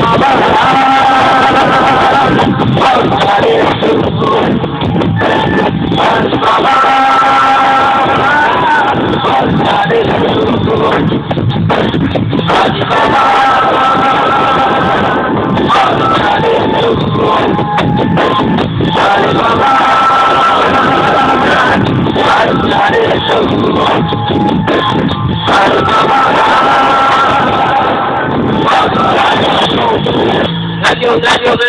Hare Krishna Adiós, adiós, hermano.